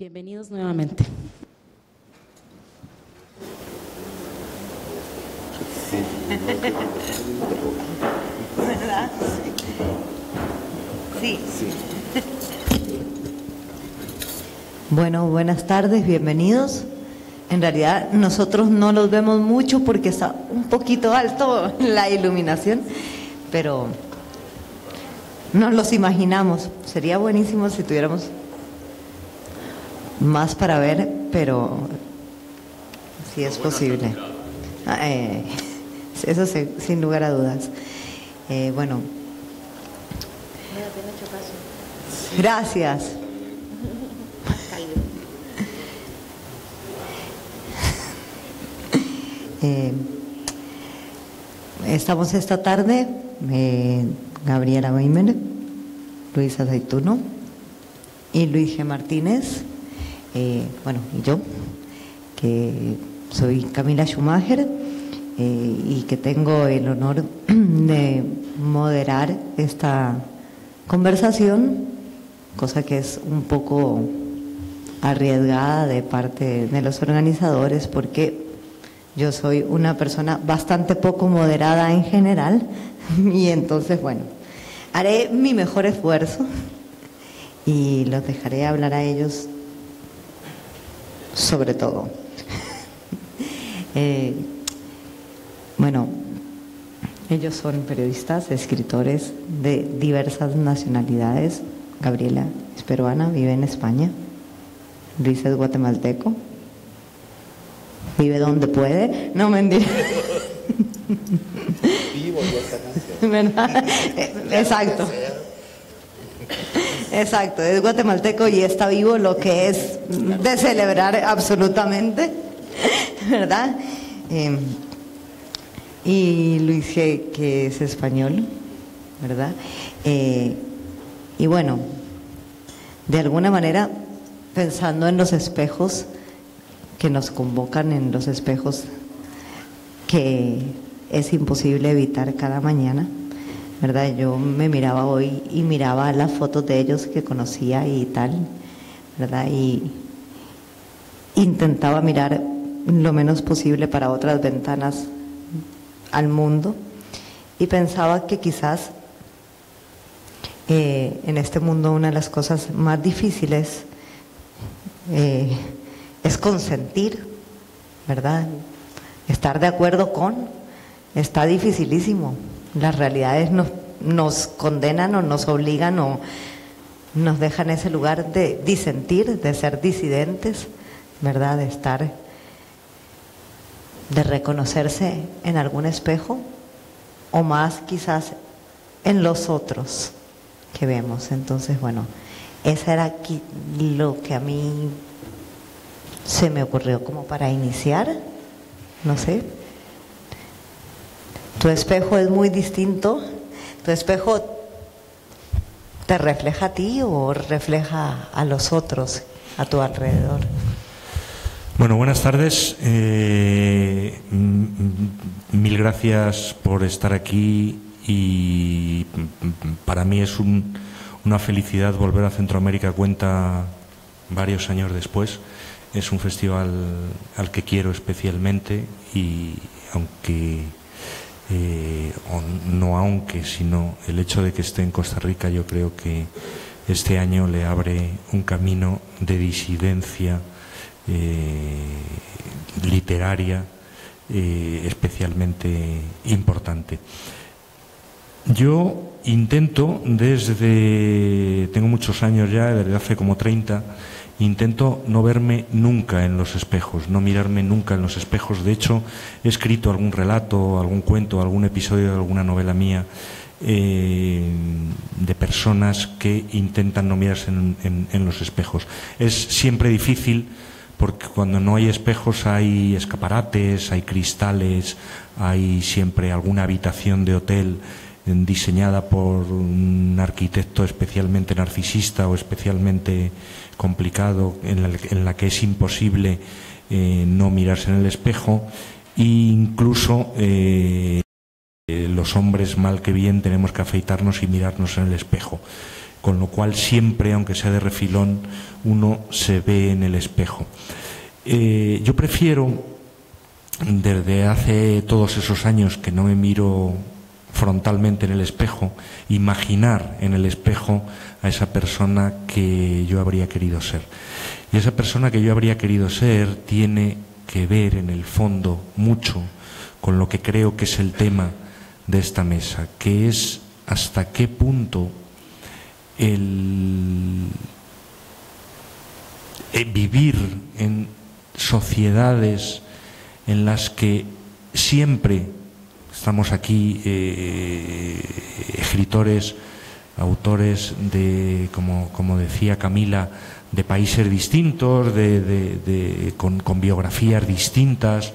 Bienvenidos nuevamente. ¿Verdad? Sí. Bueno, buenas tardes, bienvenidos. En realidad nosotros no los vemos mucho porque está un poquito alto la iluminación, pero no los imaginamos. Sería buenísimo si tuviéramos más para ver, pero si es posible. Ah, eh, eso sí, sin lugar a dudas. Eh, bueno. Gracias. Eh, estamos esta tarde, Gabriela Weimer, Luisa Zaituno y Luis G. Martínez, eh, bueno, y yo, que soy Camila Schumacher eh, y que tengo el honor de moderar esta conversación, cosa que es un poco arriesgada de parte de los organizadores porque yo soy una persona bastante poco moderada en general y entonces, bueno, haré mi mejor esfuerzo y los dejaré hablar a ellos sobre todo. Eh, bueno, ellos son periodistas, escritores de diversas nacionalidades. Gabriela es peruana, vive en España. Luis es guatemalteco. Vive donde puede. No mentira. Vivo ¿Verdad? Exacto. Exacto, es guatemalteco y está vivo lo que es de celebrar absolutamente, ¿verdad? Eh, y Luis G, que es español, ¿verdad? Eh, y bueno, de alguna manera, pensando en los espejos que nos convocan, en los espejos que es imposible evitar cada mañana, ¿verdad? Yo me miraba hoy y miraba las fotos de ellos que conocía y tal, ¿verdad? Y intentaba mirar lo menos posible para otras ventanas al mundo y pensaba que quizás eh, en este mundo una de las cosas más difíciles eh, es consentir, ¿verdad? Estar de acuerdo con, está dificilísimo. Las realidades nos, nos condenan o nos obligan o nos dejan ese lugar de disentir, de ser disidentes, ¿verdad? De estar, de reconocerse en algún espejo o más quizás en los otros que vemos. Entonces, bueno, esa era aquí lo que a mí se me ocurrió como para iniciar, no sé, tu espejo es muy distinto. Tu espejo te refleja a ti o refleja a los otros a tu alrededor. Bueno, buenas tardes. Eh, mil gracias por estar aquí y para mí es una felicidad volver a Centroamérica cuenta varios años después. Es un festival al que quiero especialmente y aunque eh, no aunque, sino el hecho de que esté en Costa Rica, yo creo que este año le abre un camino de disidencia eh, literaria eh, especialmente importante. Yo intento desde, tengo muchos años ya, desde hace como 30, Intento no verme nunca en los espejos, no mirarme nunca en los espejos. De hecho, he escrito algún relato, algún cuento, algún episodio de alguna novela mía eh, de personas que intentan no mirarse en, los espejos. Es siempre difícil porque cuando no hay espejos hay escaparates, hay cristales, hay siempre alguna habitación de hotel diseñada por un arquitecto especialmente narcisista o especialmente complicado, en la, que es imposible eh, no mirarse en el espejo, e incluso eh, los hombres, mal que bien, tenemos que afeitarnos y mirarnos en el espejo. con lo cual siempre, aunque sea de refilón, uno se ve en el espejo. Eh, yo prefiero, desde hace todos esos años que no me miro frontalmente en el espejo, imaginar en el espejo a esa persona que yo habría querido ser. Y esa persona que yo habría querido ser tiene que ver en el fondo mucho con lo que creo que es el tema de esta mesa, que es hasta qué punto el, vivir en sociedades en las que siempre estamos aquí eh, escritores, autores de, como, decía Camila, de países distintos, de, con, biografías distintas,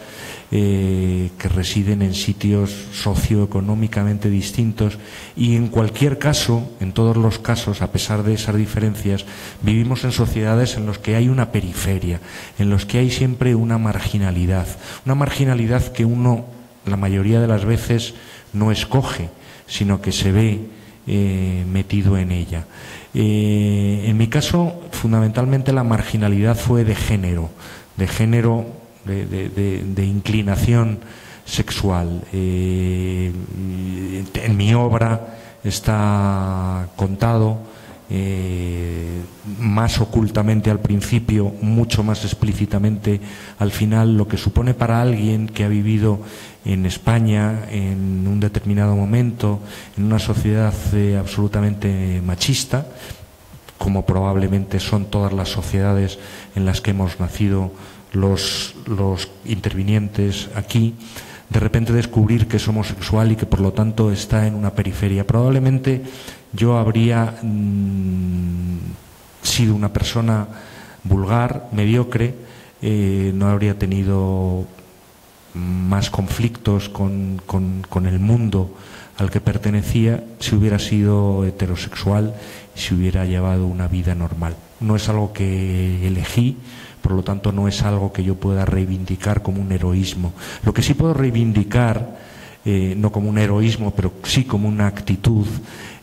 eh, que residen en sitios socioeconómicamente distintos. Y en cualquier caso, en todos los casos, a pesar de esas diferencias, vivimos en sociedades en las que hay una periferia, en los que hay siempre una marginalidad, una marginalidad que uno, la mayoría de las veces, no escoge, sino que se ve eh, metido en ella. Eh, en mi caso, fundamentalmente la marginalidad fue de género, de género, de, inclinación sexual. Eh, en mi obra está contado eh, más ocultamente al principio, mucho más explícitamente al final, lo que supone para alguien que ha vivido en España en un determinado momento, en una sociedad eh, absolutamente machista, como probablemente son todas las sociedades en las que hemos nacido los, los intervinientes aquí, de repente descubrir que es homosexual y que por lo tanto está en una periferia. Probablemente yo habría mm, sido una persona vulgar, mediocre, eh, no habría tenido más conflictos con, con, el mundo al que pertenecía si hubiera sido heterosexual y si hubiera llevado una vida normal. No es algo que elegí, por lo tanto no es algo que yo pueda reivindicar como un heroísmo. Lo que sí puedo reivindicar, eh, no como un heroísmo, pero sí como una actitud,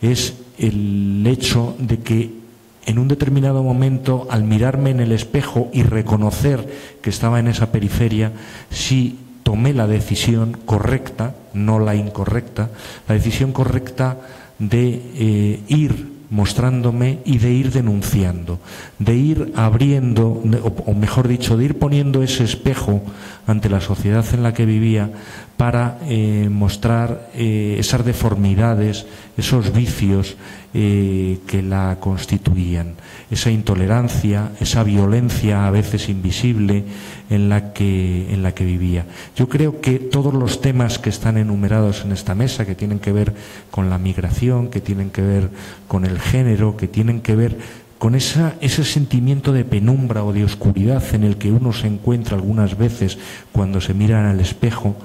es el hecho de que en un determinado momento, al mirarme en el espejo y reconocer que estaba en esa periferia, sí tomé la decisión correcta, no la incorrecta, la decisión correcta de eh, ir mostrándome y de ir denunciando, de ir abriendo, o mejor dicho, de ir poniendo ese espejo ante la sociedad en la que vivía para eh, mostrar eh, esas deformidades, esos vicios eh, que la constituían, esa intolerancia, esa violencia a veces invisible en la que en la que vivía. Yo creo que todos los temas que están enumerados en esta mesa, que tienen que ver con la migración, que tienen que ver con el género, que tienen que ver con esa, ese sentimiento de penumbra o de oscuridad en el que uno se encuentra algunas veces cuando se mira al espejo,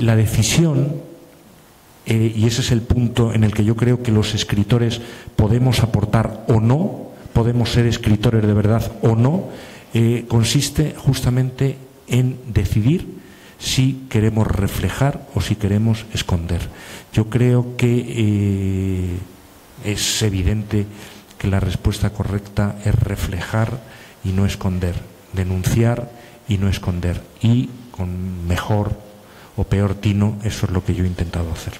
la decisión, eh, y ese es el punto en el que yo creo que los escritores podemos aportar o no, podemos ser escritores de verdad o no, eh, consiste justamente en decidir si queremos reflejar o si queremos esconder. Yo creo que es evidente la respuesta correcta es reflejar y no esconder, denunciar y no esconder. Y con mejor o peor tino, eso es lo que yo he intentado hacer.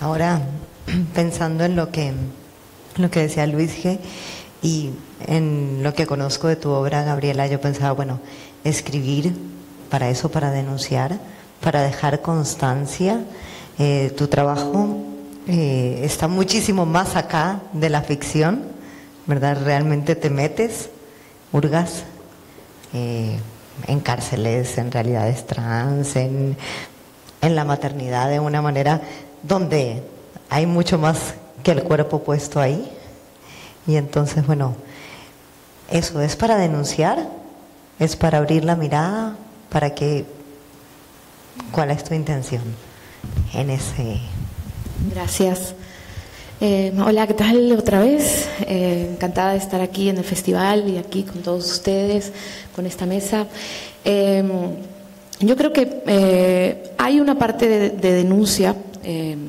Ahora, pensando en lo que, lo que decía Luis G. y en lo que conozco de tu obra, Gabriela, yo pensaba, bueno, escribir para eso, para denunciar, para dejar constancia. Eh, tu trabajo eh, está muchísimo más acá de la ficción, ¿verdad? Realmente te metes, hurgas eh, en cárceles, en realidades trans, en, en la maternidad de una manera donde hay mucho más que el cuerpo puesto ahí. Y entonces, bueno, eso es para denunciar, es para abrir la mirada, para que, ¿cuál es tu intención en ese Gracias. Eh, hola, ¿qué tal otra vez? Eh, encantada de estar aquí en el festival y aquí con todos ustedes, con esta mesa. Em, yo creo que eh, hay una parte de, denuncia em,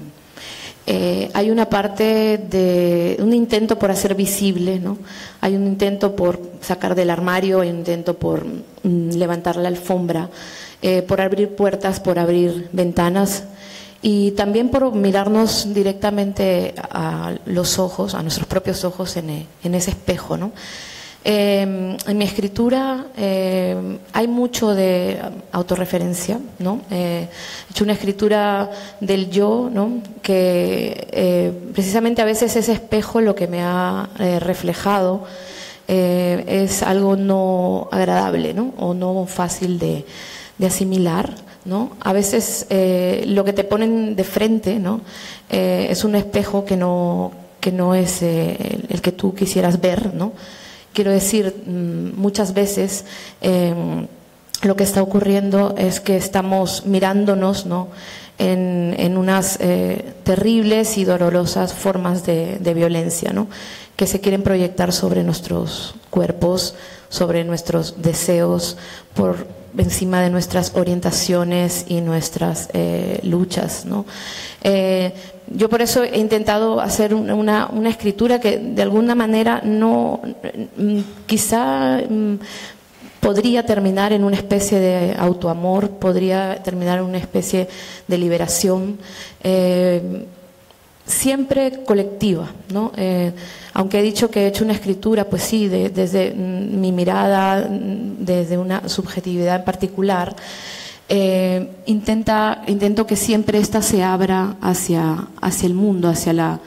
hay una parte de un intento por hacer visible, ¿no? Hay un intento por sacar del armario, hay un intento por mm, levantar la alfombra, por abrir puertas, por abrir ventanas y también por mirarnos directamente a los ojos, a nuestros propios ojos en, en ese espejo, ¿no? Eh, en mi escritura eh, hay mucho de autorreferencia, ¿no? Eh, he hecho una escritura del yo, ¿no? Que precisamente a veces ese espejo lo que me ha reflejado es algo no agradable, ¿no? O no fácil de, asimilar, ¿no? A veces lo que te ponen de frente, ¿no? es un espejo que no que no es el que tú quisieras ver, ¿no? Quiero decir, mm, muchas veces em, lo que está ocurriendo es que estamos mirándonos ¿no? en, unas eh, terribles y dolorosas formas de, violencia ¿no? que se quieren proyectar sobre nuestros cuerpos, sobre nuestros deseos, por encima de nuestras orientaciones y nuestras eh, luchas. ¿no? Eh, yo por eso he intentado hacer una, escritura que de alguna manera no, mm, quizá mm, podría terminar en una especie de autoamor, podría terminar en una especie de liberación, eh, siempre colectiva, ¿no? Eh, aunque he dicho que he hecho una escritura, pues sí, desde mm, mi mirada, desde una subjetividad en particular, eh, intenta, intento que siempre ésta se abra hacia, hacia el mundo, hacia la,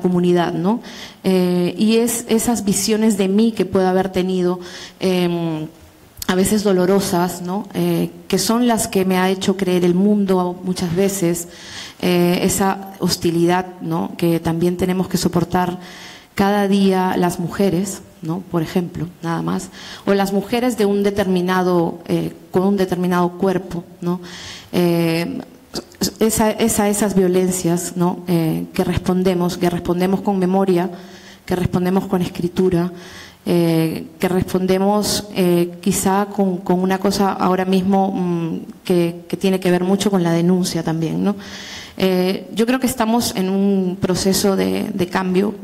comunidad, ¿no? Eh, y es esas visiones de mí que puedo haber tenido, em, a veces dolorosas, ¿no? Que son las que me ha hecho creer el mundo muchas veces, esa hostilidad, ¿no? Que también tenemos que soportar cada día las mujeres, ¿no? por ejemplo, nada más, o las mujeres de un determinado, eh, con un determinado cuerpo, ¿no? Eh, esa, esas violencias ¿no? Eh, que respondemos, que respondemos con memoria, que respondemos con escritura, que respondemos quizá con, con, una cosa ahora mismo mm, que, que, tiene que ver mucho con la denuncia también. ¿no? Eh, yo creo que estamos en un proceso de, cambio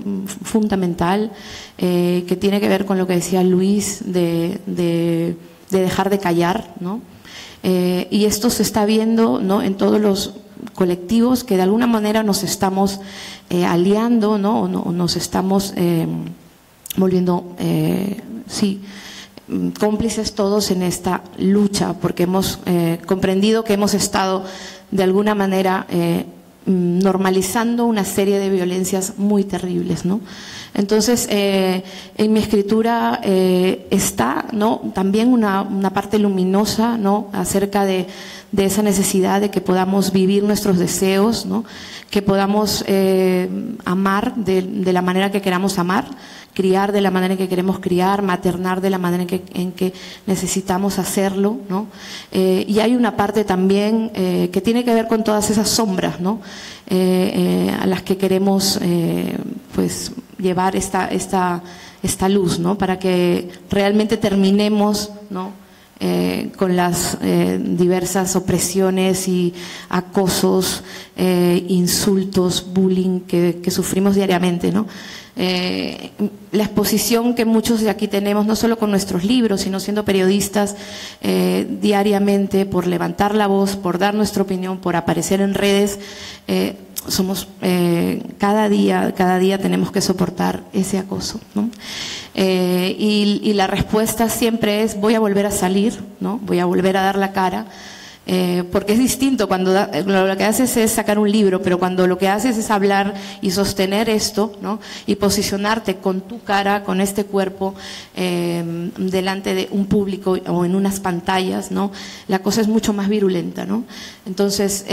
fundamental eh, que tiene que ver con lo que decía Luis de, dejar de callar, ¿no? Eh, y esto se está viendo ¿no? en todos los colectivos que de alguna manera nos estamos aliando, ¿no? O, nos estamos volviendo, sí, cómplices todos en esta lucha, porque hemos comprendido que hemos estado de alguna manera eh, mm, normalizando una serie de violencias muy terribles, ¿no? Entonces, eh, en mi escritura eh, está ¿no? también una, parte luminosa ¿no? acerca de, esa necesidad de que podamos vivir nuestros deseos, ¿no? que podamos amar de, de, la manera que queramos amar, criar de la manera en que queremos criar, maternar de la manera en que, en que necesitamos hacerlo, ¿no? Eh, y hay una parte también eh, que tiene que ver con todas esas sombras, ¿no? Eh, a las que queremos, pues, llevar esta, esta, esta luz, ¿no? Para que realmente terminemos, ¿no? Con las diversas opresiones y acosos, insultos, bullying que, sufrimos diariamente. Eh, la exposición que muchos de aquí tenemos, no solo con nuestros libros, sino siendo periodistas eh, diariamente, por levantar la voz, por dar nuestra opinión, por aparecer en redes, eh, somos cada día, cada día tenemos que soportar ese acoso. Y, y, la respuesta siempre es voy a volver a salir, ¿no? voy a volver a dar la cara. Eh, porque es distinto cuando eh, lo que haces es sacar un libro, pero cuando lo que haces es hablar y sostener esto, ¿no? Y posicionarte con tu cara, con este cuerpo, eh, delante de un público o en unas pantallas, ¿no? La cosa es mucho más virulenta, ¿no? Entonces,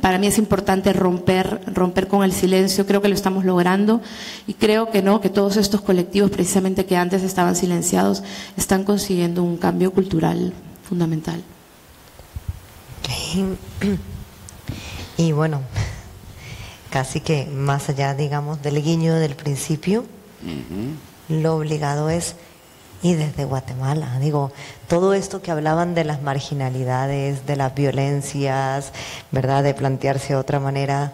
para mí es importante romper, romper con el silencio. Creo que lo estamos logrando y creo que no, que todos estos colectivos, precisamente que antes estaban silenciados, están consiguiendo un cambio cultural fundamental. Y bueno, casi que más allá, digamos, del guiño del principio, lo obligado es, y desde Guatemala, digo, todo esto que hablaban de las marginalidades, de las violencias, ¿verdad? De plantearse otra manera,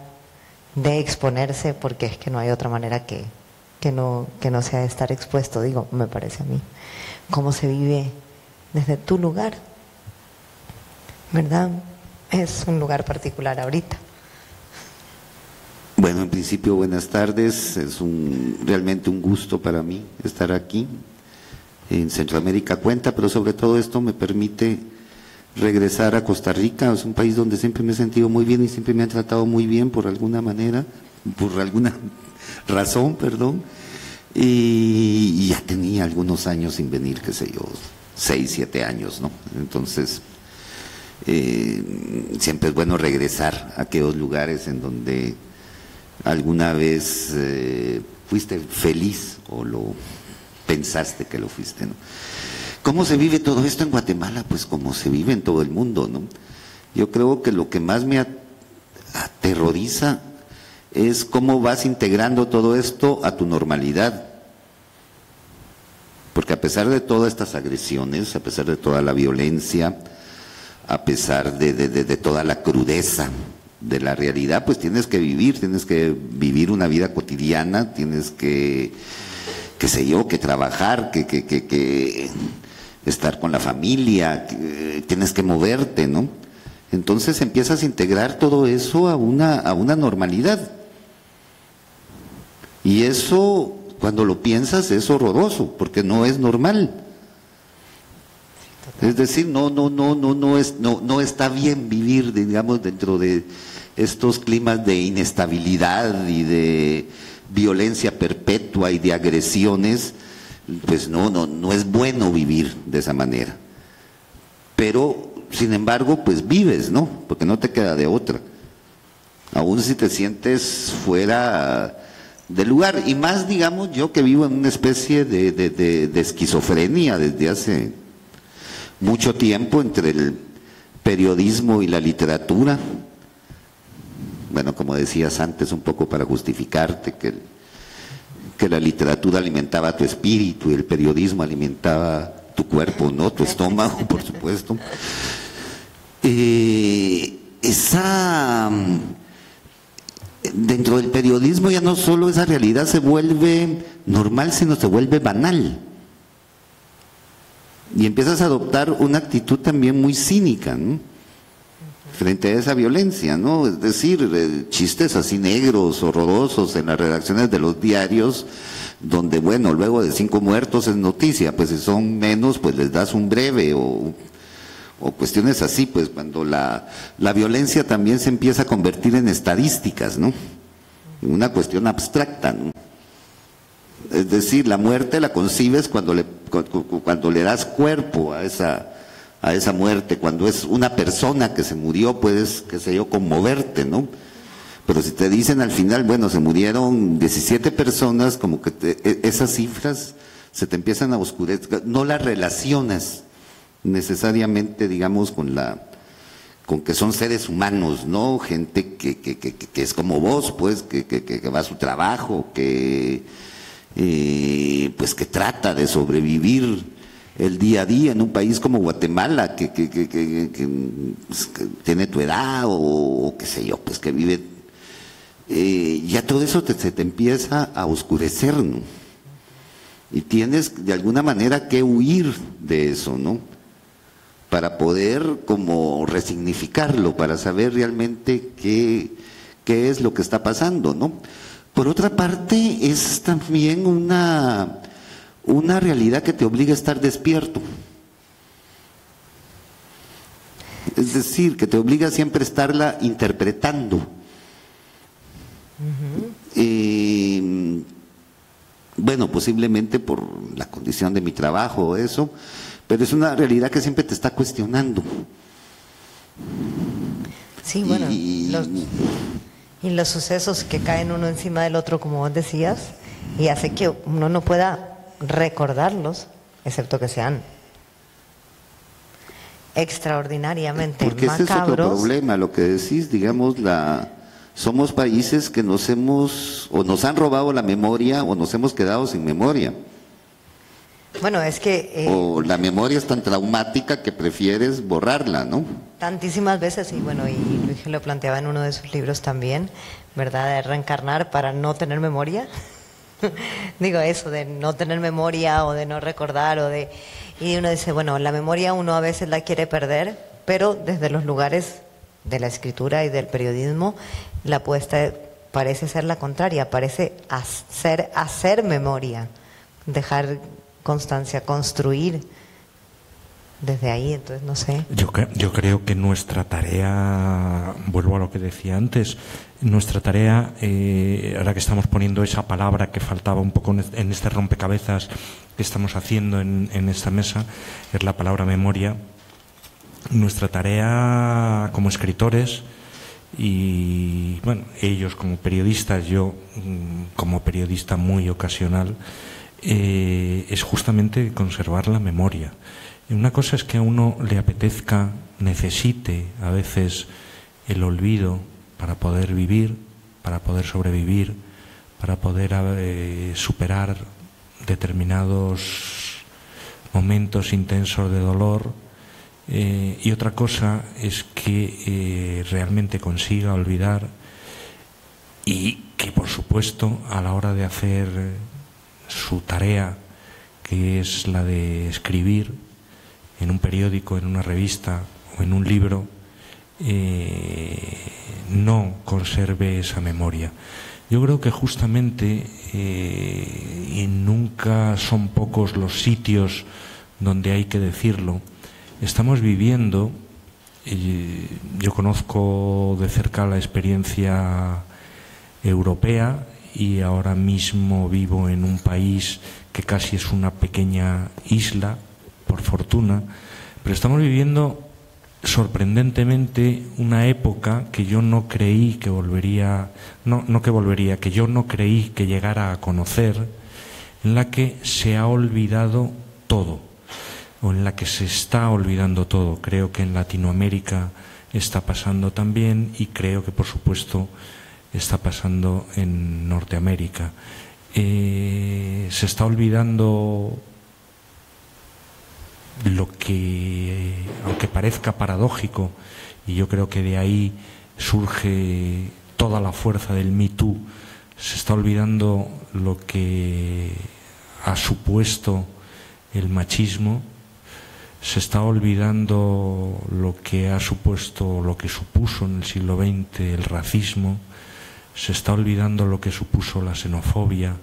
de exponerse porque es que no hay otra manera que, que, no, que no sea estar expuesto, digo, me parece a mí. Cómo se vive desde tu lugar, ¿verdad? Es un lugar particular ahorita. Bueno, en principio, buenas tardes. Es un, realmente un gusto para mí estar aquí en Centroamérica Cuenta, pero sobre todo esto me permite regresar a Costa Rica. Es un país donde siempre me he sentido muy bien y siempre me han tratado muy bien por alguna manera, por alguna razón, perdón. Y ya tenía algunos años sin venir, qué sé yo, seis, siete años, ¿no? Entonces, eh, siempre es bueno regresar a aquellos lugares en donde alguna vez eh, fuiste feliz o lo pensaste que lo fuiste, ¿no? ¿Cómo se vive todo esto en Guatemala? Pues como se vive en todo el mundo, ¿no? Yo creo que lo que más me aterroriza es cómo vas integrando todo esto a tu normalidad. Porque a pesar de todas estas agresiones, a pesar de toda la violencia, a pesar de, de toda la crudeza, de la realidad, pues tienes que vivir, tienes que vivir una vida cotidiana, tienes que, qué sé yo, que trabajar, que, que, que, estar con la familia, tienes que moverte, ¿no? Entonces empiezas a integrar todo eso a una, a una normalidad. Y eso, cuando lo piensas, es horroroso, porque no es normal. Es decir, no, no, no, no, no es, no, no está bien vivir, digamos, dentro de estos climas de inestabilidad y de violencia perpetua y de agresiones, pues no, no, no es bueno vivir de esa manera. Pero, sin embargo, pues vives, ¿no? Porque no te queda de otra. Aún si te sientes fuera del lugar. Y más, digamos, yo que vivo en una especie de, de esquizofrenia desde hace mucho tiempo entre el periodismo y la literatura bueno, como decías antes, un poco para justificarte que, que la literatura alimentaba tu espíritu y el periodismo alimentaba tu cuerpo, ¿no? Tu estómago, por supuesto. Eh, esa dentro del periodismo ya no solo esa realidad se vuelve normal, sino se vuelve banal. Y empiezas a adoptar una actitud también muy cínica, ¿no? frente a esa violencia, ¿no? Es decir, eh, chistes así negros, horrorosos en las redacciones de los diarios, donde, bueno, luego de cinco muertos es noticia, pues si son menos, pues les das un breve o, o cuestiones así, pues cuando la, la violencia también se empieza a convertir en estadísticas, ¿no? Una cuestión abstracta, ¿no? Es decir, la muerte la concibes cuando le, cuando le das cuerpo a esa a esa muerte. Cuando es una persona que se murió, puedes, qué sé yo, conmoverte, ¿no? Pero si te dicen al final, bueno, se murieron 17 personas, como que e, esas cifras se te empiezan a oscurecer, no las relacionas necesariamente, digamos, con la con que son seres humanos, ¿no? Gente que, que, que, que es como vos, pues, que, que, va a su trabajo, que eh, pues que trata de sobrevivir el día a día en un país como Guatemala, que, pues, tiene tu edad o, qué sé yo, pues que vive, eh, ya todo eso se te empieza a oscurecer, ¿no? Y tienes de alguna manera que huir de eso, ¿no? Para poder como resignificarlo, para saber realmente qué, qué es lo que está pasando, ¿no? Por otra parte, es también una una realidad que te obliga a estar despierto. Es decir, que te obliga siempre a estarla interpretando. Eh, bueno, posiblemente por la condición de mi trabajo o eso, pero es una realidad que siempre te está cuestionando. Sí, bueno, y los, y los sucesos que caen uno encima del otro, como vos decías, y hace que uno no pueda recordarlos, excepto que sean extraordinariamente Porque ese es otro problema, lo que decís, digamos, la somos países que nos hemos o nos han robado la memoria o nos hemos quedado sin memoria. Bueno, es que... Eh, o la memoria es tan traumática que prefieres borrarla, ¿no? Tantísimas veces, y bueno, y Luis lo planteaba en uno de sus libros también, ¿verdad? De reencarnar para no tener memoria. Digo eso, de no tener memoria o de no recordar o de... Y uno dice, bueno, la memoria uno a veces la quiere perder, pero desde los lugares de la escritura y del periodismo, la apuesta parece ser la contraria, parece hacer, hacer memoria, dejar constancia, construir desde ahí, entonces no sé. Yo, yo creo que nuestra tarea, vuelvo a lo que decía antes, nuestra tarea, eh, ahora que estamos poniendo esa palabra que faltaba un poco en este rompecabezas que estamos haciendo en, en esta mesa, es la palabra memoria. Nuestra tarea como escritores y, bueno, ellos como periodistas, yo mm, como periodista muy ocasional, eh, es justamente conservar la memoria. Una cosa es que a uno le apetezca, necesite a veces el olvido para poder vivir, para poder sobrevivir, para poder eh, superar determinados momentos intensos de dolor. Eh, y otra cosa es que realmente consiga olvidar y que por supuesto a la hora de hacer su tarea, que es la de escribir en un periódico, en una revista o en un libro, eh, no conserve esa memoria. Yo creo que justamente, eh, y nunca son pocos los sitios donde hay que decirlo, estamos viviendo, yo conozco de cerca la experiencia europea y ahora mismo vivo en un país que casi es una pequeña isla, por fortuna, pero estamos viviendo sorprendentemente una época que yo no creí que volvería, no, no que volvería, que yo no creí que llegara a conocer, en la que se ha olvidado todo, o en la que se está olvidando todo. Creo que en Latinoamérica está pasando también y creo que por supuesto está pasando en Norteamérica. Eh, se está olvidando lo que, aunque parezca paradójico, y yo creo que de ahí surge toda la fuerza del Me Too, se está olvidando lo que ha supuesto el machismo, se está olvidando lo que ha supuesto, lo que supuso en el siglo XX el racismo, se está olvidando lo que supuso la xenofobia,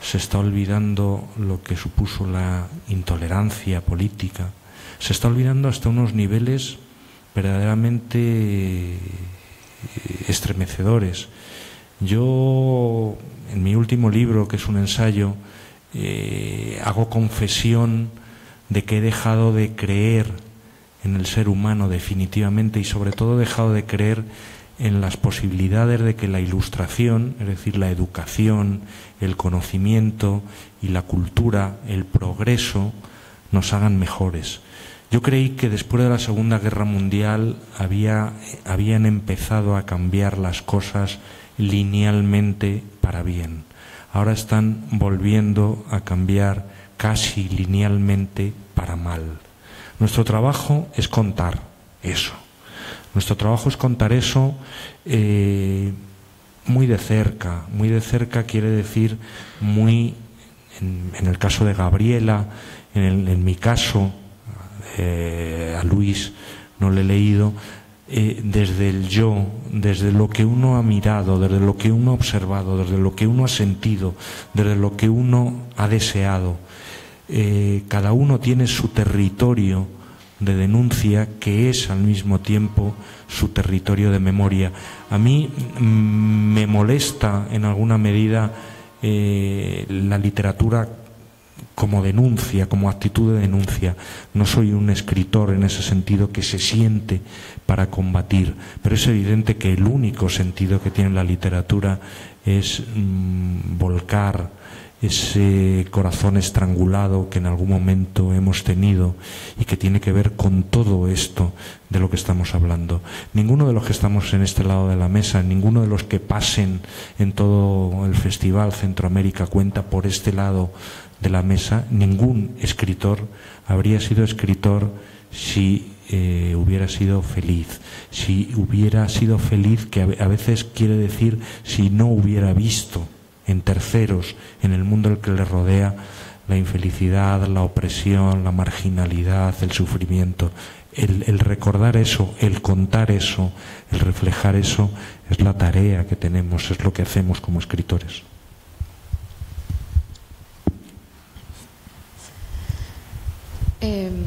se está olvidando lo que supuso la intolerancia política, se está olvidando hasta unos niveles verdaderamente eh, estremecedores. Yo, en mi último libro, que es un ensayo, eh, hago confesión de que he dejado de creer en el ser humano definitivamente y sobre todo he dejado de creer en las posibilidades de que la ilustración, es decir, la educación, el conocimiento y la cultura, el progreso, nos hagan mejores. Yo creí que después de la Segunda Guerra Mundial había, habían empezado a cambiar las cosas linealmente para bien. Ahora están volviendo a cambiar casi linealmente para mal. Nuestro trabajo es contar eso nuestro trabajo es contar eso eh, muy de cerca. Muy de cerca quiere decir muy, en, el caso de Gabriela, en, mi caso, eh, a Luis no le he leído, eh, desde el yo, desde lo que uno ha mirado, desde lo que uno ha observado, desde lo que uno ha sentido, desde lo que uno ha deseado. cada uno tiene su territorio de denuncia que es al mismo tiempo su territorio de memoria. A mí mm, me molesta en alguna medida eh, la literatura como denuncia, como actitud de denuncia. No soy un escritor en ese sentido que se siente para combatir, pero es evidente que el único sentido que tiene la literatura es mm, volcar ese corazón estrangulado que en algún momento hemos tenido y que tiene que ver con todo esto de lo que estamos hablando. Ninguno de los que estamos en este lado de la mesa, ninguno de los que pasen en todo el festival Centroamérica cuenta por este lado de la mesa, ningún escritor habría sido escritor si eh, hubiera sido feliz, si hubiera sido feliz, que a veces quiere decir si no hubiera visto en terceros, en el mundo el que le rodea, la infelicidad, la opresión, la marginalidad, el sufrimiento. El, recordar eso, el contar eso, el reflejar eso, es la tarea que tenemos, es lo que hacemos como escritores. Em,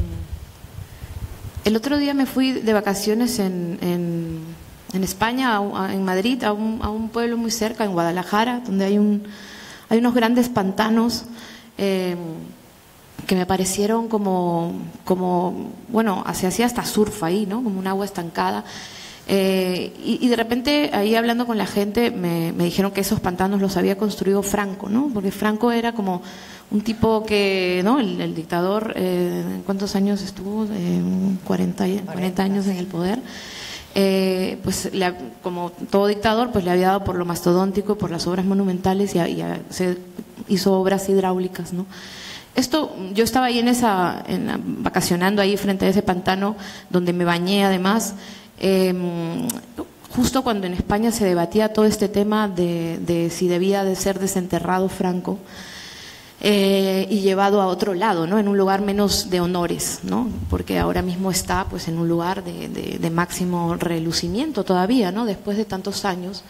el otro día me fui de vacaciones en, en, España, en Madrid, a un, a un, pueblo muy cerca, en Guadalajara, donde hay, un, hay unos grandes pantanos em, que me parecieron como, como, bueno, se hacía hasta surf ahí, ¿no? Como un agua estancada. Eh, y, de repente, ahí hablando con la gente, me, me, dijeron que esos pantanos los había construido Franco, ¿no? Porque Franco era como un tipo que, ¿no? El, dictador, eh, ¿cuántos años estuvo? Eh, 40, 40, años en el poder. Eh, pues como todo dictador, pues le había dado por lo mastodóntico, por las obras monumentales y, se hizo obras hidráulicas, ¿no? Esto, yo estaba ahí en esa, vacacionando ahí frente a ese pantano donde me bañé además, em, justo cuando en España se debatía todo este tema de, de si debía de ser desenterrado Franco. Eh, y llevado a otro lado, ¿no? en un lugar menos de honores, ¿no? porque ahora mismo está pues, en un lugar de, máximo relucimiento todavía, ¿no? después de tantos años.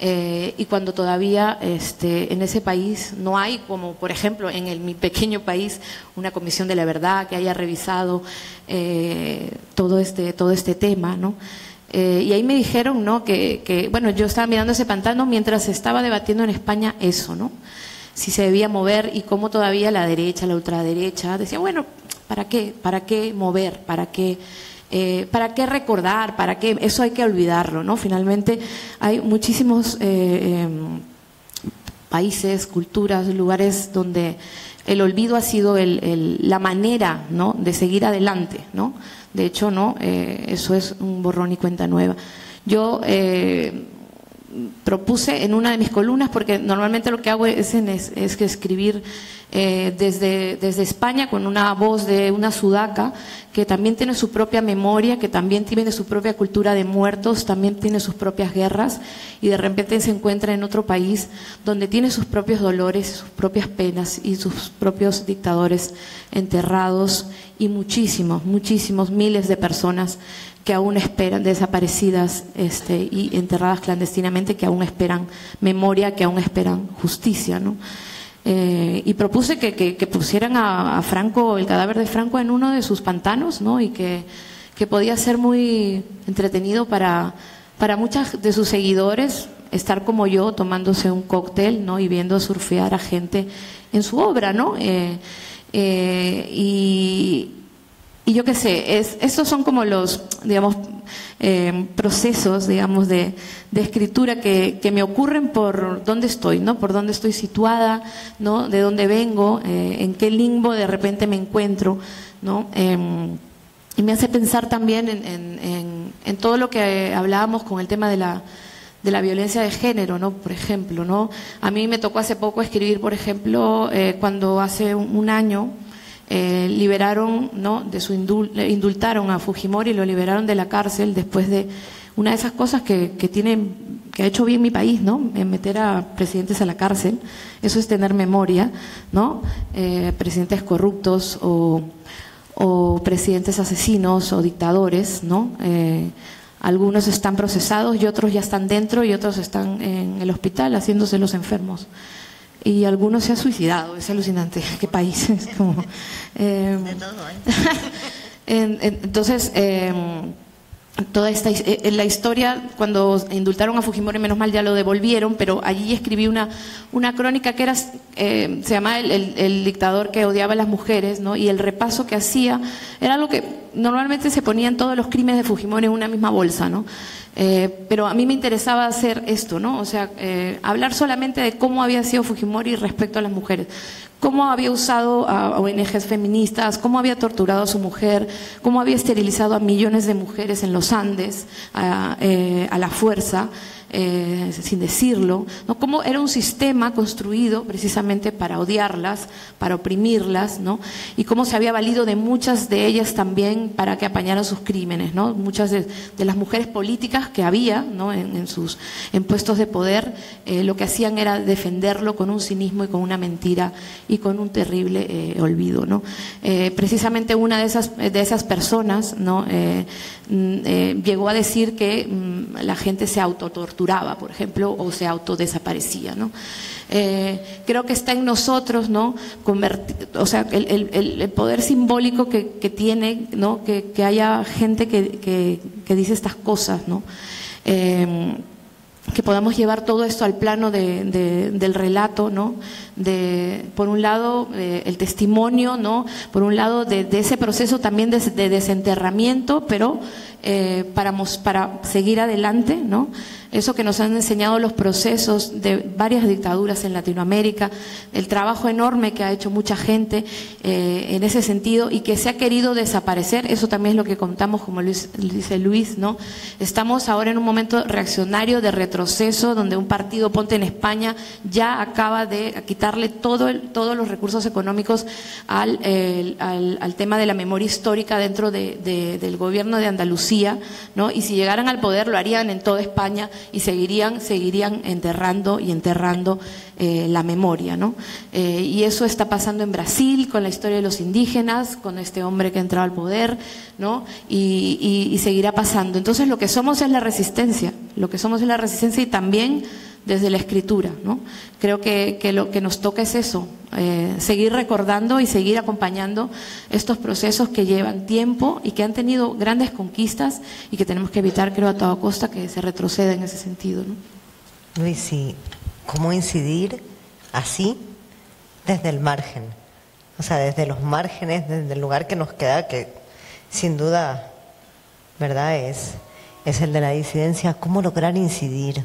Eh, y cuando todavía este, en ese país no hay, como por ejemplo en mi pequeño país, una comisión de la verdad que haya revisado eh, todo, este, todo este tema, ¿no? y ahí me dijeron, ¿no? Que, que, bueno, yo estaba mirando ese pantano mientras estaba debatiendo en España eso, ¿no? Si se debía mover y cómo todavía la derecha, la ultraderecha, decía, bueno, ¿para qué? ¿Para qué mover? ¿Para qué? Eh, ¿Para qué recordar? ¿Para qué? Eso hay que olvidarlo, ¿no? Finalmente hay muchísimos eh, em, países, culturas, lugares donde el olvido ha sido la manera, ¿no? De seguir adelante, ¿no? De hecho, ¿no? Eh, eso es un borrón y cuenta nueva. Yo propuse en una de mis columnas, porque normalmente lo que hago es, es, escribir eh, desde, desde España con una voz de una sudaca que también tiene su propia memoria, que también tiene su propia cultura de muertos, también tiene sus propias guerras y de repente se encuentra en otro país donde tiene sus propios dolores, sus propias penas y sus propios dictadores enterrados y muchísimos, muchísimos miles de personas que aún esperan, desaparecidas este, y enterradas clandestinamente, que aún esperan memoria, que aún esperan justicia. ¿no? Eh, y propuse que, que, pusieran a, Franco, el cadáver de Franco, en uno de sus pantanos, ¿no? y que, que podía ser muy entretenido para, para muchos de sus seguidores estar como yo tomándose un cóctel ¿no? y viendo surfear a gente en su obra. ¿no? Eh, eh, y, y yo qué sé, es, estos son como los, digamos, eh, procesos, digamos, de, escritura que, me ocurren por dónde estoy, ¿no? Por dónde estoy situada, ¿no? De dónde vengo, eh, en qué limbo de repente me encuentro, ¿no? Em, y me hace pensar también en, todo lo que hablábamos con el tema de la, de la violencia de género, ¿no? Por ejemplo, ¿no? A mí me tocó hace poco escribir, por ejemplo, eh, cuando hace un año eh, liberaron, ¿no? de su indultaron a Fujimori y lo liberaron de la cárcel después de una de esas cosas que, que tiene, que ha hecho bien mi país, ¿no? En meter a presidentes a la cárcel. Eso es tener memoria, ¿no? Eh, presidentes corruptos o, o, presidentes asesinos o dictadores, ¿no? Eh, algunos están procesados y otros ya están dentro y otros están en el hospital haciéndose los enfermos y algunos se ha suicidado, es alucinante, qué país, es como... Eh, entonces, eh, toda esta eh, la historia cuando indultaron a Fujimori menos mal ya lo devolvieron pero allí escribí una una crónica que era se llamaba el, el, dictador que odiaba a las mujeres no y el repaso que hacía era algo que normalmente se ponían todos los crímenes de Fujimori en una misma bolsa no eh, pero a mí me interesaba hacer esto, ¿no? O sea, eh, hablar solamente de cómo había sido Fujimori respecto a las mujeres, cómo había usado a ONGs feministas, cómo había torturado a su mujer, cómo había esterilizado a millones de mujeres en los Andes a, eh, la fuerza. Eh, sin decirlo, ¿no? Cómo era un sistema construido precisamente para odiarlas, para oprimirlas, ¿no? Y cómo se había valido de muchas de ellas también para que apañaran sus crímenes, ¿no? Muchas de, las mujeres políticas que había, ¿no? En, sus en puestos de poder, eh, lo que hacían era defenderlo con un cinismo y con una mentira y con un terrible eh, olvido, ¿no? precisamente una de esas de esas personas, ¿no? Mm, llegó a decir que mm, la gente se por ejemplo, o se autodesaparecía. ¿no? Eh, creo que está en nosotros, ¿no? o sea, el, poder simbólico que, tiene, ¿no? Que, haya gente que, dice estas cosas, ¿no? Eh, que podamos llevar todo esto al plano del relato, ¿no? De, por un lado, eh, el testimonio, ¿no? Por un lado, de, ese proceso también de, desenterramiento, pero eh, para, seguir adelante, ¿no? eso que nos han enseñado los procesos de varias dictaduras en Latinoamérica, el trabajo enorme que ha hecho mucha gente eh, en ese sentido y que se ha querido desaparecer, eso también es lo que contamos, como dice Luis, ¿no? Estamos ahora en un momento reaccionario de retroceso, donde un partido, ponte en España, ya acaba de quitarle todo todos los recursos económicos al, tema de la memoria histórica dentro del gobierno de Andalucía, ¿no? Y si llegaran al poder lo harían en toda España y seguirían, seguirían enterrando y enterrando eh, la memoria. ¿no? Eh, y eso está pasando en Brasil con la historia de los indígenas, con este hombre que ha al poder, ¿no? y, seguirá pasando. Entonces lo que somos es la resistencia, lo que somos es la resistencia y también desde la escritura. ¿no? Creo que, lo que nos toca es eso, eh, seguir recordando y seguir acompañando estos procesos que llevan tiempo y que han tenido grandes conquistas y que tenemos que evitar, creo, a toda costa que se retroceda en ese sentido. ¿no? Luis, sí, ¿cómo incidir así desde el margen? O sea, desde los márgenes, desde el lugar que nos queda, que sin duda, ¿verdad? Es, es el de la disidencia. ¿Cómo lograr incidir?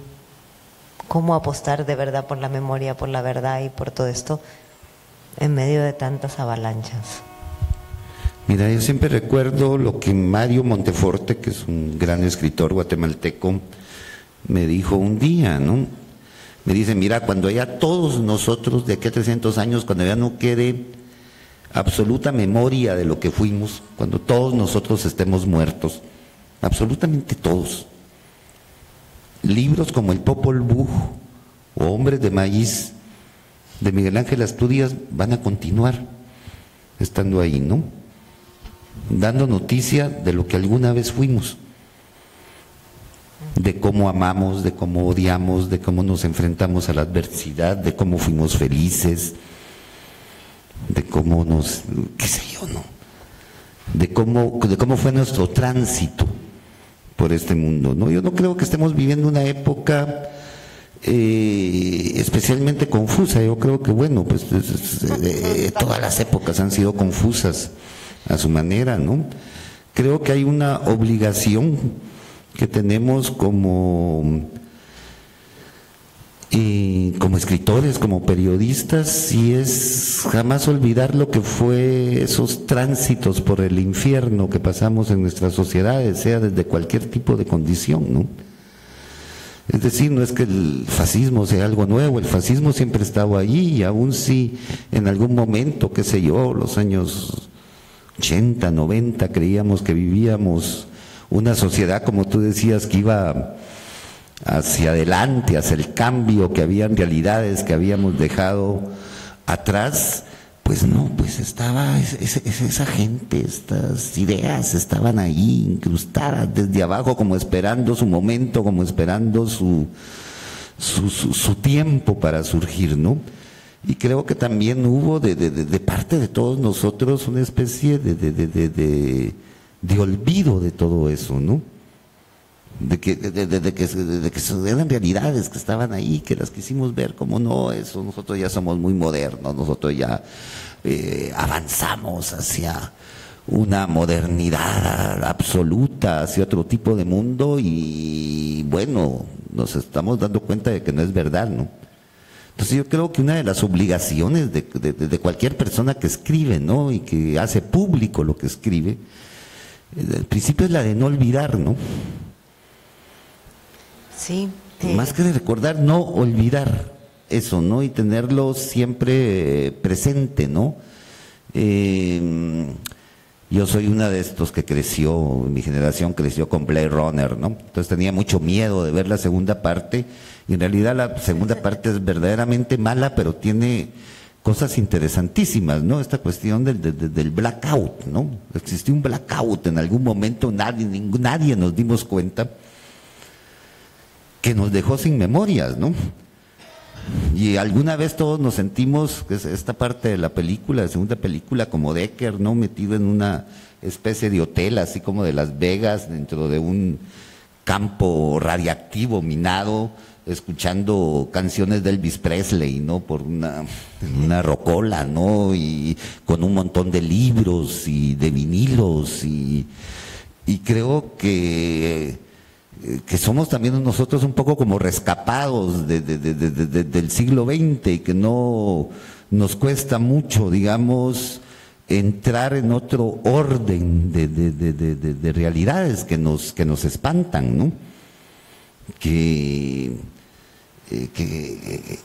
Cómo apostar de verdad por la memoria, por la verdad y por todo esto en medio de tantas avalanchas. Mira, yo siempre recuerdo lo que Mario Monteforte, que es un gran escritor guatemalteco, me dijo un día, ¿no? Me dice, mira, cuando haya todos nosotros de aquí a 300 años, cuando ya no quede absoluta memoria de lo que fuimos, cuando todos nosotros estemos muertos, absolutamente todos, libros como el Popol Vuh o Hombres de Maíz de Miguel Ángel Asturias van a continuar estando ahí, ¿no? Dando noticia de lo que alguna vez fuimos, de cómo amamos, de cómo odiamos, de cómo nos enfrentamos a la adversidad, de cómo fuimos felices, de cómo nos, qué sé yo, ¿no? De cómo, de cómo fue nuestro tránsito por este mundo. ¿no? Yo no creo que estemos viviendo una época eh, especialmente confusa. Yo creo que, bueno, pues eh, todas las épocas han sido confusas a su manera, ¿no? Creo que hay una obligación que tenemos como y como escritores, como periodistas, y es jamás olvidar lo que fue esos tránsitos por el infierno que pasamos en nuestras sociedades, sea desde cualquier tipo de condición, ¿no? Es decir, no es que el fascismo sea algo nuevo, el fascismo siempre ha estado allí y aún si en algún momento, qué sé yo, los años 80, 90, creíamos que vivíamos una sociedad, como tú decías, que iba hacia adelante, hacia el cambio, que habían realidades que habíamos dejado atrás, pues no, pues estaba esa gente, estas ideas estaban ahí incrustadas desde abajo, como esperando su momento, como esperando su, su, tiempo para surgir, ¿no? Y creo que también hubo de, de parte de todos nosotros una especie de, olvido de todo eso, ¿no? De que, de, que, de que eran realidades que estaban ahí, que las quisimos ver como no, eso nosotros ya somos muy modernos, nosotros ya eh, avanzamos hacia una modernidad absoluta, hacia otro tipo de mundo y bueno, nos estamos dando cuenta de que no es verdad, ¿no? Entonces yo creo que una de las obligaciones de, de cualquier persona que escribe, ¿no? Y que hace público lo que escribe, el principio es la de no olvidar, ¿no? Sí, más que recordar, no olvidar eso, ¿no? Y tenerlo siempre presente, ¿no? Eh, yo soy una de estos que creció, mi generación creció con Blade Runner, ¿no? Entonces tenía mucho miedo de ver la segunda parte y en realidad la segunda parte es verdaderamente mala, pero tiene cosas interesantísimas, ¿no? Esta cuestión del, del, blackout, ¿no? Existió un blackout en algún momento, nadie, nadie nos dimos cuenta que nos dejó sin memorias, ¿no? Y alguna vez todos nos sentimos, esta parte de la película, la segunda película, como Decker, ¿no? Metido en una especie de hotel, así como de Las Vegas, dentro de un campo radiactivo, minado, escuchando canciones de Elvis Presley, ¿no? Por una, una rocola, ¿no? Y con un montón de libros y de vinilos y, y creo que que somos también nosotros un poco como rescapados del siglo XX y que no nos cuesta mucho, digamos, entrar en otro orden de, realidades que nos, que nos espantan, ¿no? Que, eh, que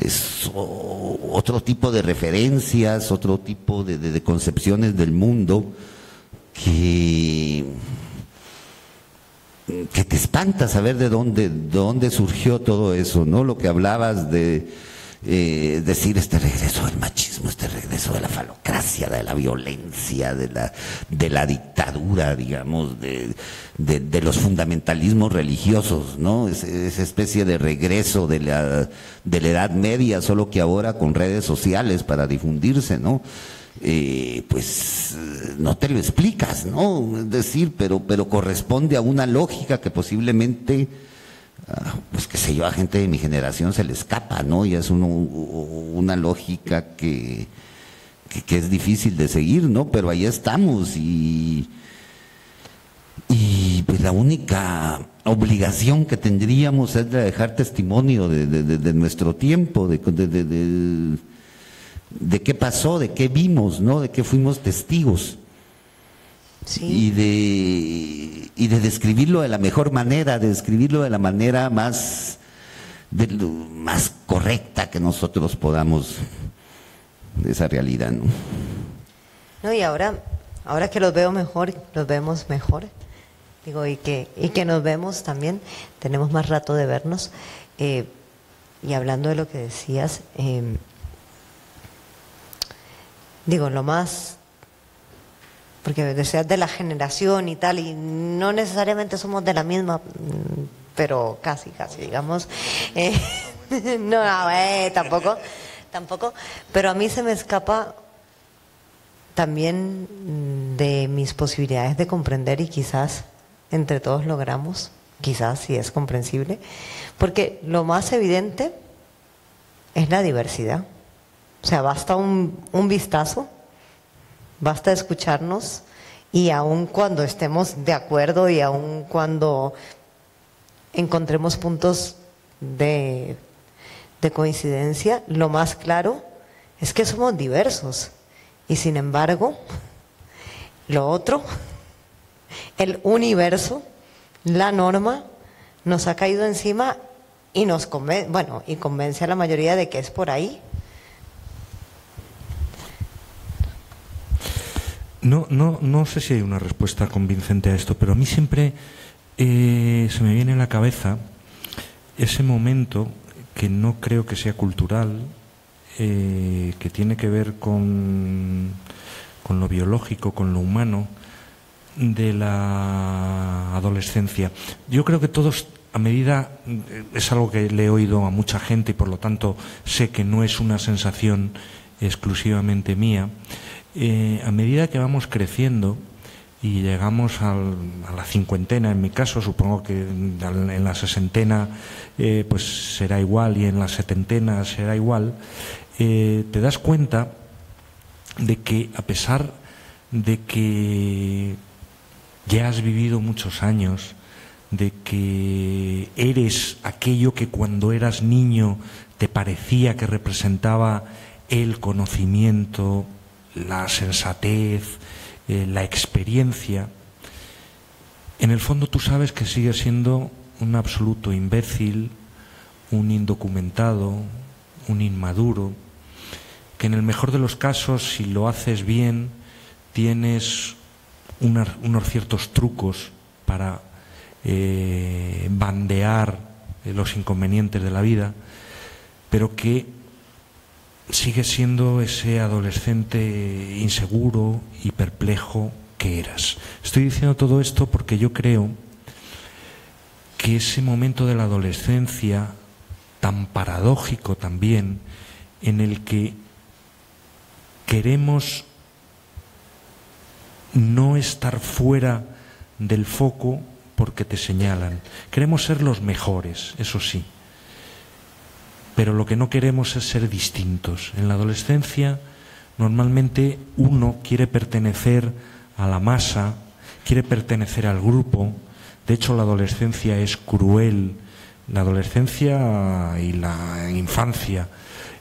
es otro tipo de referencias, otro tipo de concepciones del mundo que que te espanta saber de dónde, dónde surgió todo eso, ¿no? Lo que hablabas de eh, decir este regreso del machismo, este regreso de la falocracia, de la violencia, de la, de la dictadura, digamos, de, de, los fundamentalismos religiosos, ¿no? esa especie de regreso de la, de la Edad Media, solo que ahora con redes sociales para difundirse, ¿no? Eh, pues no te lo explicas, ¿no? Es decir, pero, pero corresponde a una lógica que posiblemente, ah, pues qué sé yo, a gente de mi generación se le escapa, ¿no? Y es una lógica que, que, es difícil de seguir, ¿no? Pero ahí estamos y, y pues la única obligación que tendríamos es de dejar testimonio de nuestro tiempo, de, de qué pasó, de qué vimos, ¿no? De qué fuimos testigos. Y, de, y de describirlo de la mejor manera, de describirlo de la manera más, de más correcta que nosotros podamos de esa realidad, ¿no? No, y ahora, ahora que los veo mejor, los vemos mejor, digo, y que, y que nos vemos también, tenemos más rato de vernos. Eh, y hablando de lo que decías, eh, digo, lo más, porque deseas de la generación y tal, y no necesariamente somos de la misma, mm, pero casi, casi, digamos. Eh, no, eh, tampoco, tampoco, pero a mí se me escapa también de mis posibilidades de comprender y quizás entre todos logramos, quizás si es comprensible, porque lo más evidente es la diversidad. O sea, basta un, vistazo, basta escucharnos y aun cuando estemos de acuerdo y aun cuando encontremos puntos de, de coincidencia, lo más claro es que somos diversos. Y sin embargo, lo otro, el universo, la norma, nos ha caído encima y nos bueno, y convence a la mayoría de que es por ahí. No, no, no sé si hay una respuesta convincente a esto, pero a mí siempre eh, se me viene a la cabeza ese momento que no creo que sea cultural, eh, que tiene que ver con, con lo biológico, con lo humano de la adolescencia. Yo creo que todos, a medida, eh, es algo que le he oído a mucha gente y por lo tanto sé que no es una sensación exclusivamente mía, eh, a medida que vamos creciendo y llegamos a la cincuentena, en mi caso, supongo que en la sesentena eh, pues será igual y en la setentena será igual, eh, te das cuenta de que a pesar de que ya has vivido muchos años, de que eres aquello que cuando eras niño te parecía que representaba el conocimiento, la sensatez, eh, la experiencia, en el fondo tú sabes que sigues siendo un absoluto imbécil, un indocumentado, un inmaduro, que en el mejor de los casos, si lo haces bien, tienes unos ciertos trucos para eh, bandear los inconvenientes de la vida, pero que sigue siendo ese adolescente inseguro y perplejo que eras. Estoy diciendo todo esto porque yo creo que ese momento de la adolescencia, tan paradójico también, en el que queremos no estar fuera del foco porque te señalan. Queremos ser los mejores, eso sí. Pero lo que no queremos es ser distintos. En la adolescencia normalmente uno quiere pertenecer a la masa, quiere pertenecer al grupo. De hecho, la adolescencia es cruel. La adolescencia y la infancia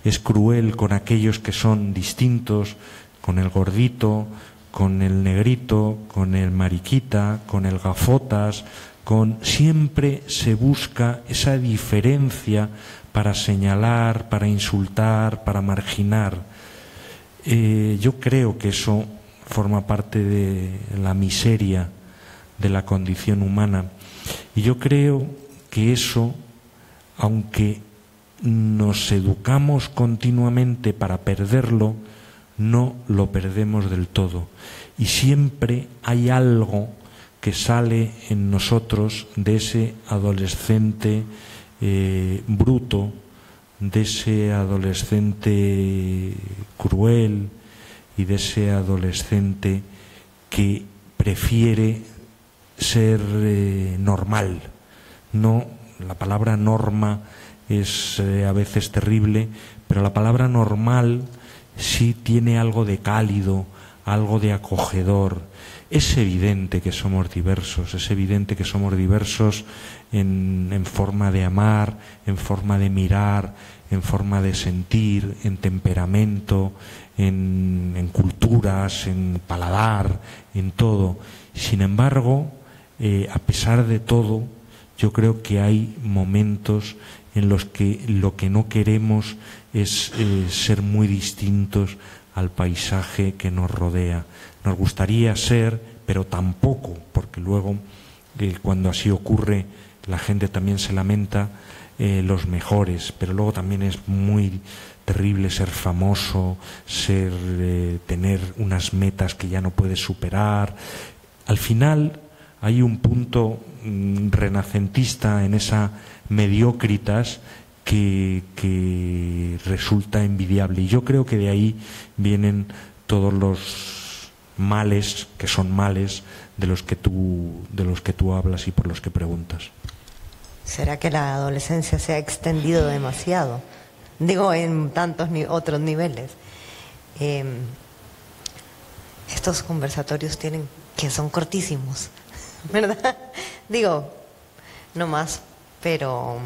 es cruel con aquellos que son distintos, con el gordito, con el negrito, con el mariquita, con el gafotas, con siempre se busca esa diferencia para señalar, para insultar, para marginar. Eh, yo creo que eso forma parte de la miseria de la condición humana. Y yo creo que eso, aunque nos educamos continuamente para perderlo, no lo perdemos del todo. Y siempre hay algo que sale en nosotros de ese adolescente eh, bruto, de ese adolescente cruel y de ese adolescente que prefiere ser eh, normal. No, la palabra norma es eh, a veces terrible, pero la palabra normal sí tiene algo de cálido, algo de acogedor. Es evidente que somos diversos, es evidente que somos diversos en, forma de amar, en forma de mirar, en forma de sentir, en temperamento, en, culturas, en paladar, en todo. Sin embargo, eh, a pesar de todo, yo creo que hay momentos en los que lo que no queremos es eh, ser muy distintos al paisaje que nos rodea. Nos gustaría ser, pero tampoco, porque luego eh, cuando así ocurre la gente también se lamenta eh, los mejores, pero luego también es muy terrible ser famoso, ser tener unas metas que ya no puedes superar. Al final hay un punto mm, renacentista en esa mediocritas que, resulta envidiable. Y yo creo que de ahí vienen todos los males, que son males, de los que tú, de los que tú hablas y por los que preguntas. ¿Será que la adolescencia se ha extendido demasiado? Digo, en tantos otros niveles. Em, estos conversatorios tienen que son cortísimos, ¿verdad? Digo, no más, pero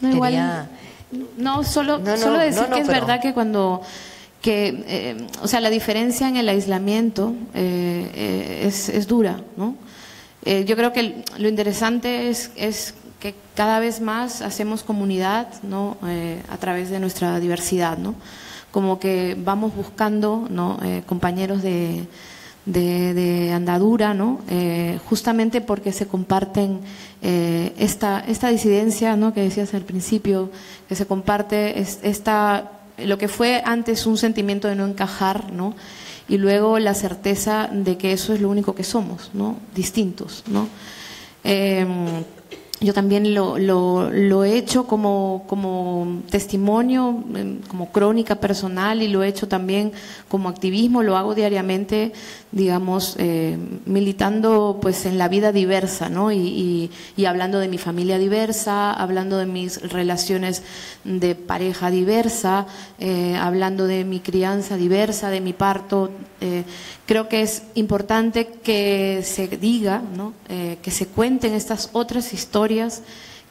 no, igual, no solo, solo decir que es verdad que cuando que eh, o sea la diferencia en el aislamiento eh, eh, es, es, dura no yo creo que lo interesante es, es que cada vez más hacemos comunidad no a través de nuestra diversidad no como que vamos buscando no compañeros de de, andadura, ¿no? Eh, justamente porque se comparten eh, esta, esta disidencia ¿no? que decías al principio, que se comparte esta, lo que fue antes un sentimiento de no encajar, ¿no? y luego la certeza de que eso es lo único que somos, ¿no? distintos. ¿no? Yo también lo, lo, he hecho como, como, testimonio, em, como crónica personal y lo he hecho también como activismo, lo hago diariamente, digamos, eh, militando pues en la vida diversa, ¿no? Y, y, hablando de mi familia diversa, hablando de mis relaciones de pareja diversa, eh, hablando de mi crianza diversa, de mi parto. Eh, creo que es importante que se diga, ¿no? que se cuenten estas otras historias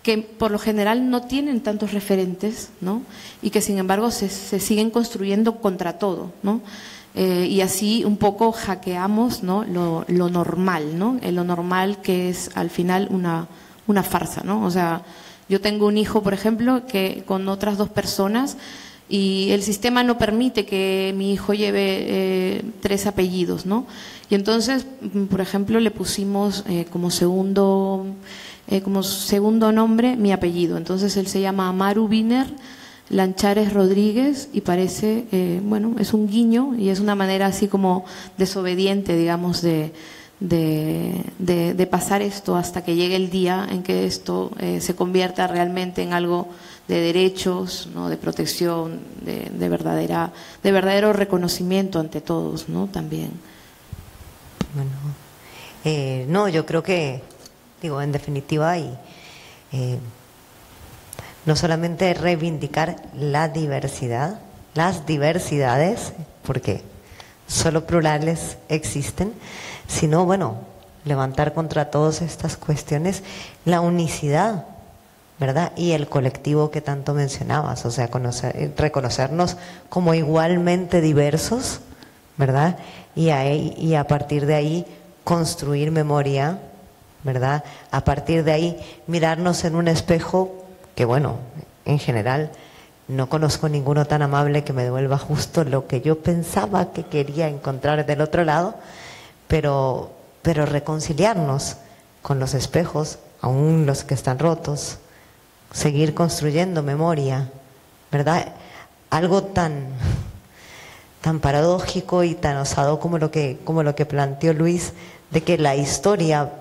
que por lo general no tienen tantos referentes, ¿no? Y que sin embargo se, siguen construyendo contra todo, ¿no? Eh, y así un poco hackeamos ¿no? lo, normal, ¿no? lo normal que es al final una, una farsa, ¿no? O sea, yo tengo un hijo, por ejemplo, que con otras dos personas y el sistema no permite que mi hijo lleve eh, tres apellidos, ¿no? Y entonces, mm, por ejemplo, le pusimos eh, como segundo eh, como segundo nombre mi apellido. Entonces él se llama Amaru Wiener Lanchares Rodríguez y parece, bueno, es un guiño y es una manera así como desobediente, digamos, de, de, pasar esto hasta que llegue el día en que esto se convierta realmente en algo de derechos, ¿no? de protección, de, verdadera, de verdadero reconocimiento ante todos, ¿no? También. Bueno, eh, no, yo creo que, digo, en definitiva, y, eh, no solamente reivindicar la diversidad, las diversidades, porque solo plurales existen, sino, bueno, levantar contra todas estas cuestiones la unicidad ¿verdad? Y el colectivo que tanto mencionabas, o sea, eh, reconocernos como igualmente diversos, ¿verdad? Y, y a partir de ahí construir memoria, ¿verdad? A partir de ahí mirarnos en un espejo que, bueno, en general no conozco ninguno tan amable que me devuelva justo lo que yo pensaba que quería encontrar del otro lado, pero, pero reconciliarnos con los espejos, aún los que están rotos, seguir construyendo memoria, ¿verdad? Algo tan, tan paradójico y tan osado como lo, que, como lo que planteó Luis, de que la historia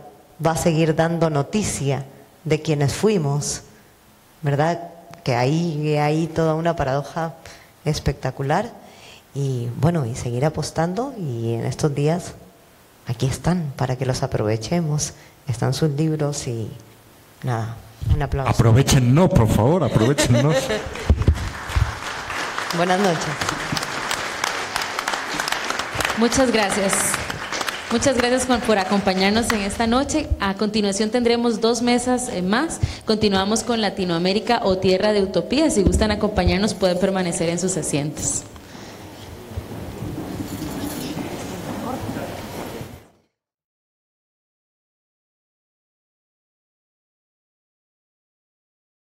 va a seguir dando noticia de quienes fuimos, ¿verdad? Que ahí hay toda una paradoja espectacular y bueno, y seguir apostando y en estos días aquí están para que los aprovechemos, están sus libros y nada, un aplauso. Aprovechennos, por favor, aprovechennos. Buenas noches. Muchas gracias. Muchas gracias por acompañarnos en esta noche. A continuación tendremos dos mesas eh, más. Continuamos con Latinoamérica o Tierra de Utopía. Si gustan acompañarnos pueden permanecer en sus asientos.